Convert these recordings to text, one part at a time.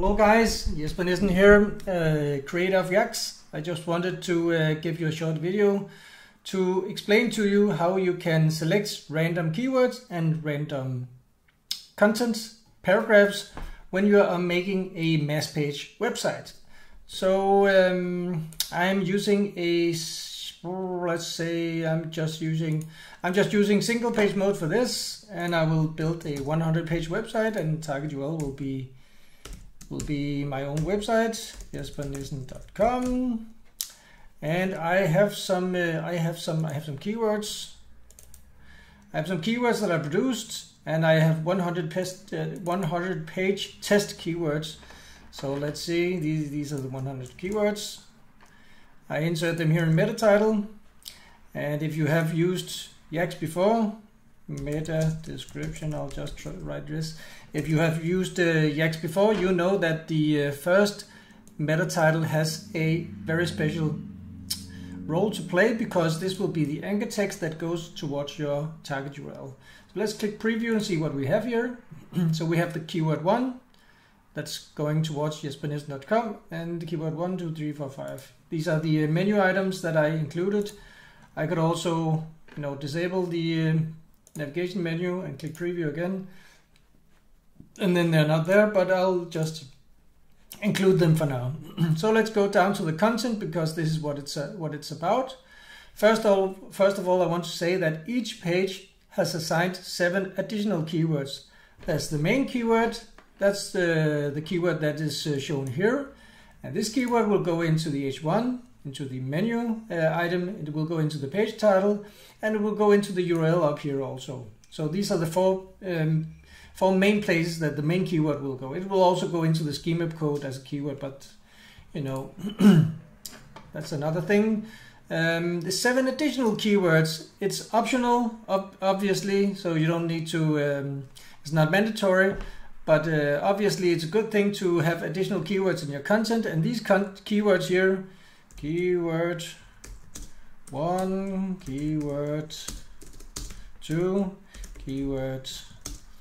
Hello guys, Jesper Nissen here, uh, creator of YACSS. I just wanted to uh, give you a short video to explain to you how you can select random keywords and random content, paragraphs, when you are making a mass page website. So um, I'm using a, let's say I'm just using, I'm just using single page mode for this and I will build a 100 page website and target URL will be will be my own website, jespernissen.com. And I have some, uh, I have some, I have some keywords. I have some keywords that I produced, and I have 100 pest, uh, 100 page test keywords. So let's see, these these are the 100 keywords. I insert them here in meta title, and if you have used YACSS before, meta description, I'll just write this. If you have used uh, YACSS before, you know that the uh, first meta title has a very special role to play because this will be the anchor text that goes towards your target URL. So let's click preview and see what we have here. so we have the keyword one that's going towards jespernissen.com and the keyword one, two, three, four, five. These are the uh, menu items that I included. I could also you know, disable the uh, navigation menu and click preview again. And then they're not there, but I'll just include them for now. so let's go down to the content because this is what it's uh, what it's about. First of all, first of all, I want to say that each page has assigned seven additional keywords. There's the main keyword, that's the, the keyword that is uh, shown here. And this keyword will go into the H1, into the menu uh, item, it will go into the page title, and it will go into the URL up here also. So these are the four, um, four main places that the main keyword will go. It will also go into the schema code as a keyword, but you know, that's another thing. Um, the seven additional keywords, it's optional, ob obviously, so you don't need to, um, it's not mandatory, but uh, obviously it's a good thing to have additional keywords in your content, and these keywords here, keyword one, keyword two, keyword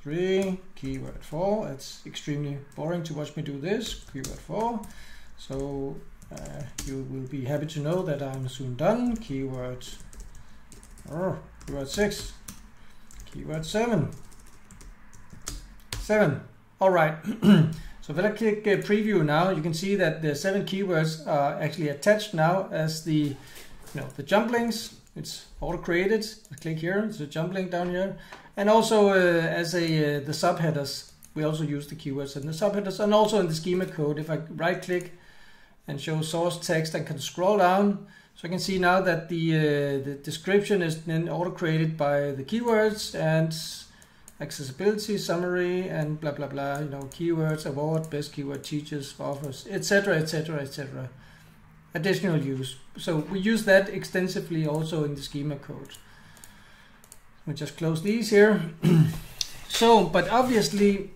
three, keyword four. It's extremely boring to watch me do this, keyword four. So uh, you will be happy to know that I'm soon done. Keyword, oh, keyword six, keyword seven, seven. All right. so if I click uh, preview now, you can see that the seven keywords are actually attached now as the, you know, the jump links. It's auto created. I click here. It's a jump link down here, and also uh, as a uh, the subheaders. We also use the keywords in the subheaders, and also in the schema code. If I right click and show source text, I can scroll down. So I can see now that the uh, the description is then auto created by the keywords and accessibility summary and blah blah blah you know keywords award best keyword teachers offers etc etc etc additional use so we use that extensively also in the schema code we just close these here so but obviously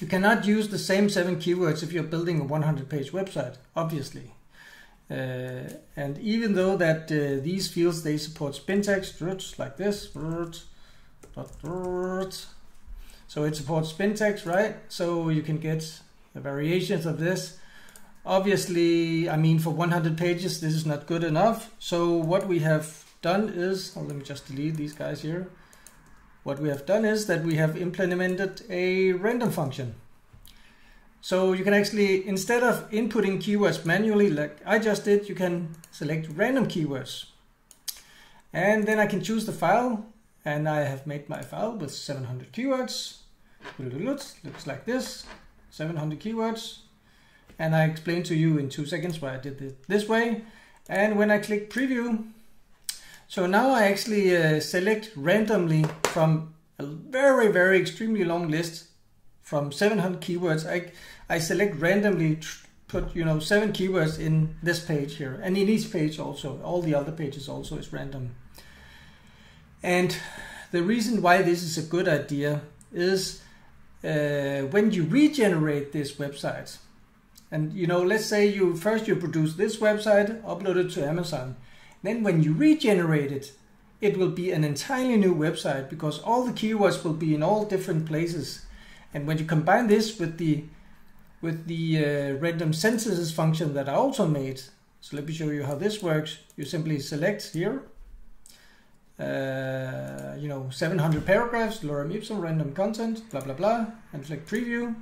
you cannot use the same seven keywords if you're building a 100 page website obviously uh, and even though that uh, these fields they support spin text like this so it supports spin text, right? So you can get the variations of this. Obviously, I mean, for 100 pages, this is not good enough. So what we have done is, oh, let me just delete these guys here. What we have done is that we have implemented a random function. So you can actually, instead of inputting keywords manually, like I just did, you can select random keywords. And then I can choose the file and I have made my file with 700 keywords. Looks like this, 700 keywords. And I explained to you in two seconds why I did it this way. And when I click preview, so now I actually uh, select randomly from a very, very extremely long list from 700 keywords. I, I select randomly, put, you know, seven keywords in this page here. And in each page also, all the other pages also is random. And the reason why this is a good idea is uh, when you regenerate this website, and you know, let's say you first you produce this website, upload it to Amazon, then when you regenerate it, it will be an entirely new website because all the keywords will be in all different places. And when you combine this with the with the uh, random sentences function that I also made. So let me show you how this works. You simply select here, uh, you know, 700 paragraphs, lorem ipsum, random content, blah, blah, blah, and click preview.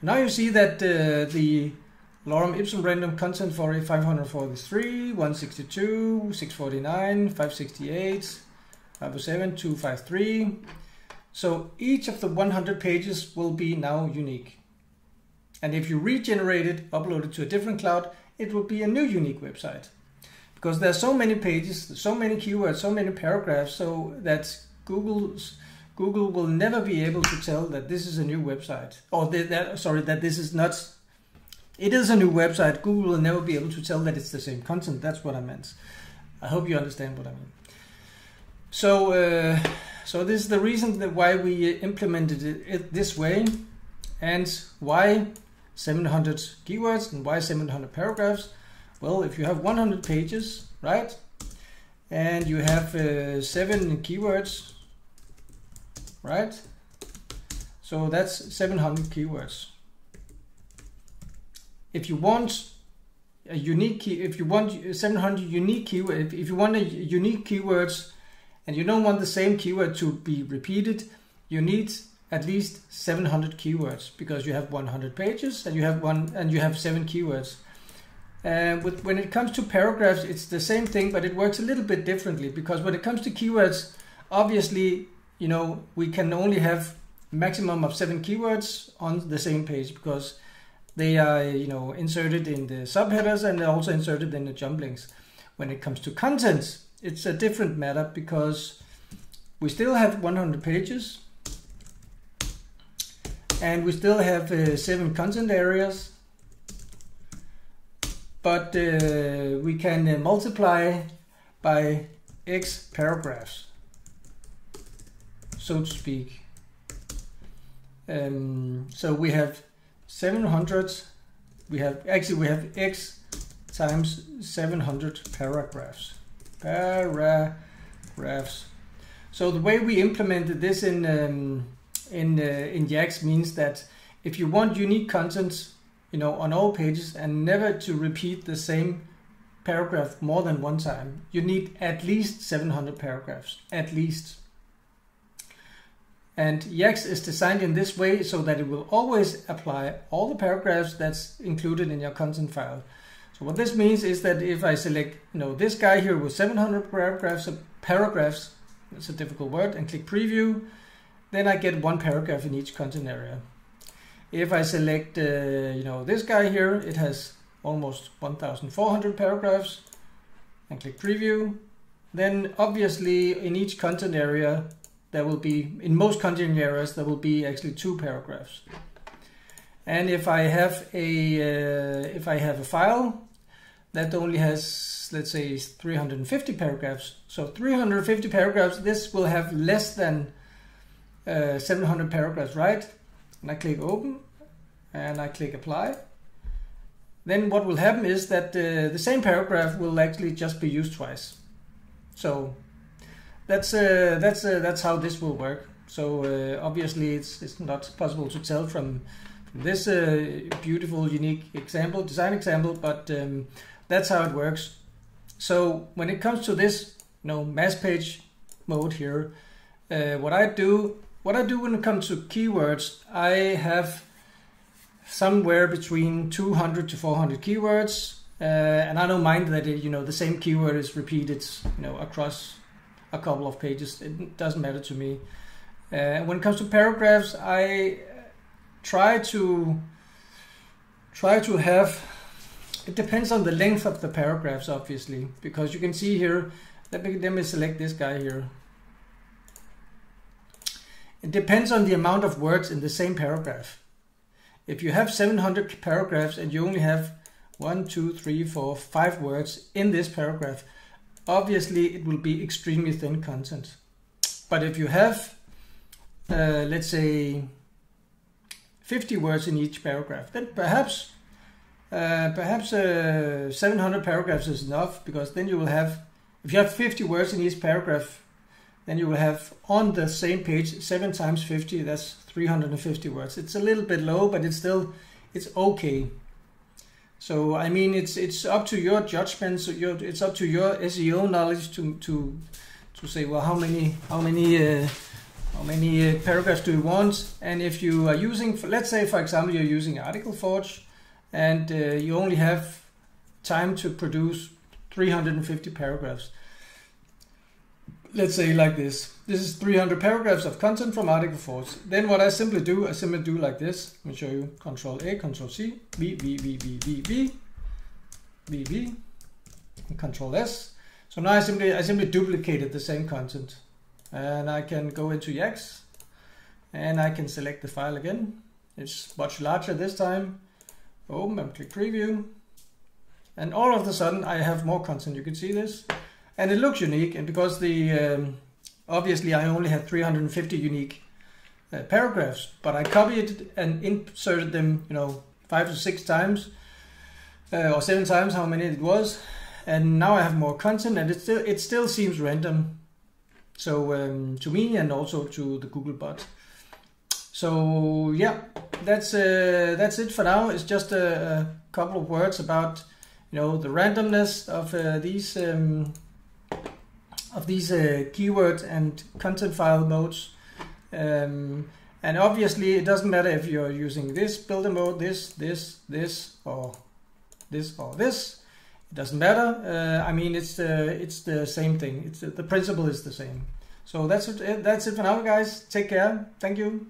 So now you see that uh, the lorem ipsum random content for 543, 162, 649, 568, 507, 253. So each of the 100 pages will be now unique. And if you regenerate it, upload it to a different cloud, it will be a new unique website. Because there are so many pages, so many keywords, so many paragraphs, so that Google's Google will never be able to tell that this is a new website. Or that, that sorry, that this is not it is a new website. Google will never be able to tell that it's the same content. That's what I meant. I hope you understand what I mean. So, uh, so this is the reason that why we implemented it, this way, and why 700 keywords and why 700 paragraphs? Well, if you have 100 pages, right, and you have uh, seven keywords, right, so that's 700 keywords. If you want a unique key, if you want 700 unique keywords, if, if you want a unique keywords and you don't want the same keyword to be repeated, you need at least 700 keywords because you have 100 pages and you have one and you have seven keywords. And with, when it comes to paragraphs, it's the same thing, but it works a little bit differently because when it comes to keywords, obviously, you know, we can only have maximum of seven keywords on the same page because they are, you know, inserted in the subheaders and they're also inserted in the jump links. When it comes to contents, it's a different matter because we still have 100 pages and we still have uh, seven content areas but uh, we can uh, multiply by x paragraphs so to speak um, so we have 700 we have actually we have x times 700 paragraphs. Paragraphs. So the way we implemented this in um, in uh, in YACSS means that if you want unique content, you know, on all pages and never to repeat the same paragraph more than one time, you need at least 700 paragraphs, at least. And YACSS is designed in this way so that it will always apply all the paragraphs that's included in your content file. So what this means is that if I select, you know, this guy here with 700 paragraphs, paragraphs, it's a difficult word, and click preview, then I get one paragraph in each content area. If I select, uh, you know, this guy here, it has almost 1,400 paragraphs and click preview. Then obviously in each content area, there will be, in most content areas, there will be actually two paragraphs. And if I have a, uh, if I have a file that only has, let's say 350 paragraphs. So 350 paragraphs, this will have less than uh, 700 paragraphs, right? And I click open and I click apply. Then what will happen is that uh, the same paragraph will actually just be used twice. So that's uh, that's uh, that's how this will work. So uh, obviously it's it's not possible to tell from, from this uh, beautiful unique example design example, but um, that's how it works. So when it comes to this, you know, mass page mode here, uh, what I do what I do when it comes to keywords, I have somewhere between 200 to 400 keywords, uh, and I don't mind that it, you know the same keyword is repeated, you know, across a couple of pages. It doesn't matter to me. Uh, when it comes to paragraphs, I try to try to have. It depends on the length of the paragraphs, obviously, because you can see here. Let me let me select this guy here. It depends on the amount of words in the same paragraph. If you have 700 paragraphs and you only have one, two, three, four, five words in this paragraph, obviously it will be extremely thin content. But if you have, uh, let's say, 50 words in each paragraph, then perhaps uh, perhaps uh, 700 paragraphs is enough because then you will have, if you have 50 words in each paragraph, then you will have on the same page 7 times 50 that's 350 words it's a little bit low but it's still it's okay. So I mean, it's it's up to your judgment. So your, it's up to your SEO knowledge to to to say, well, how many how many uh, how many uh, paragraphs do you want? And if you are using, let's say, for example, you're using Article Forge, and uh, you only have time to produce 350 paragraphs. Let's say like this. This is 300 paragraphs of content from Article Forge. Then what I simply do, I simply do like this. Let me show you. Control A, Control C, V, V, V, V, V, V, V, V, and Control S. So now I simply I simply duplicated the same content, and I can go into YACSS, and I can select the file again. It's much larger this time. Open and click preview, and all of a sudden I have more content. You can see this, and it looks unique. And because the um, obviously I only had 350 unique uh, paragraphs, but I copied and inserted them, you know, five to six times uh, or seven times, how many it was, and now I have more content, and it still it still seems random. So um, to me and also to the Google bot. So yeah, that's uh, that's it for now. It's just a, a couple of words about you know the randomness of uh, these um, of these uh, keyword and content file modes. Um, and obviously it doesn't matter if you're using this builder mode, this, this, this, or this, or this. It doesn't matter. Uh, I mean, it's the it's the same thing. It's the principle is the same. So that's it. That's it for now, guys. Take care. Thank you.